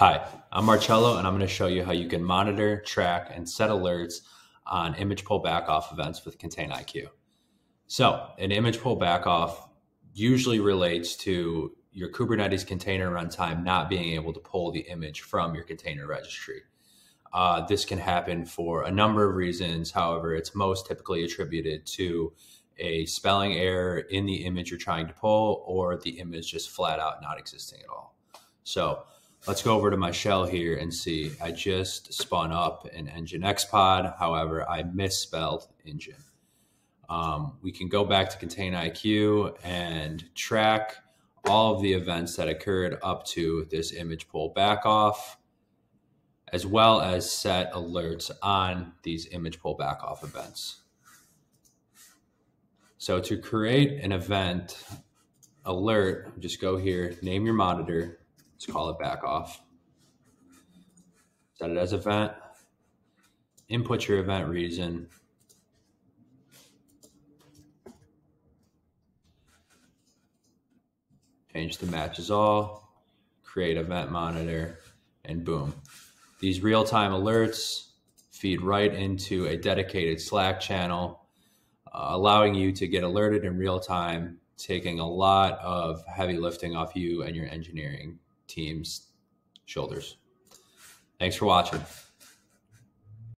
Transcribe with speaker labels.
Speaker 1: Hi, I'm Marcello, and I'm going to show you how you can monitor, track, and set alerts on image pull back off events with ContainIQ. So, an image pull back off usually relates to your Kubernetes container runtime not being able to pull the image from your container registry. Uh, this can happen for a number of reasons. However, it's most typically attributed to a spelling error in the image you're trying to pull or the image just flat out not existing at all. So, Let's go over to my shell here and see. I just spun up an Nginx pod. However, I misspelled engine. Um, we can go back to ContainIQ and track all of the events that occurred up to this image pull back off, as well as set alerts on these image pull back off events. So to create an event alert, just go here, name your monitor, Let's call it back off. Set it as event. Input your event reason. Change the matches all. Create event monitor. And boom. These real-time alerts feed right into a dedicated Slack channel, uh, allowing you to get alerted in real time, taking a lot of heavy lifting off you and your engineering team's shoulders. Thanks for watching.